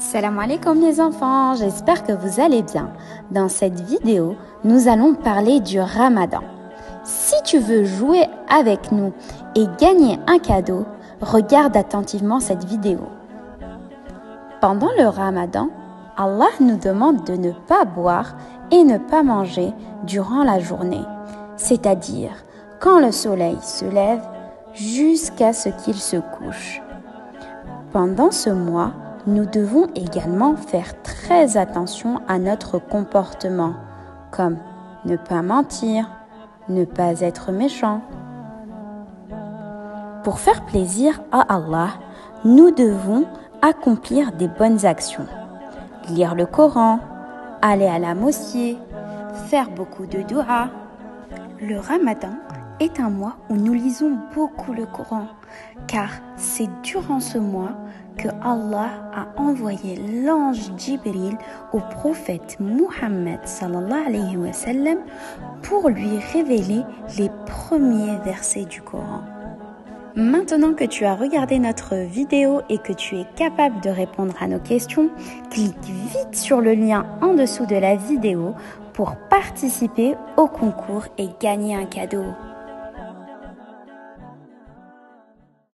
Salam alaikum les enfants, j'espère que vous allez bien. Dans cette vidéo, nous allons parler du ramadan. Si tu veux jouer avec nous et gagner un cadeau, regarde attentivement cette vidéo. Pendant le ramadan, Allah nous demande de ne pas boire et ne pas manger durant la journée, c'est-à-dire quand le soleil se lève jusqu'à ce qu'il se couche. Pendant ce mois, nous devons également faire très attention à notre comportement, comme ne pas mentir, ne pas être méchant. Pour faire plaisir à Allah, nous devons accomplir des bonnes actions. Lire le Coran, aller à la mosquée, faire beaucoup de dua. Le ramadan est un mois où nous lisons beaucoup le Coran, car c'est durant ce mois que Allah a envoyé l'ange Jibril au prophète Muhammad pour lui révéler les premiers versets du Coran. Maintenant que tu as regardé notre vidéo et que tu es capable de répondre à nos questions, clique vite sur le lien en dessous de la vidéo pour participer au concours et gagner un cadeau.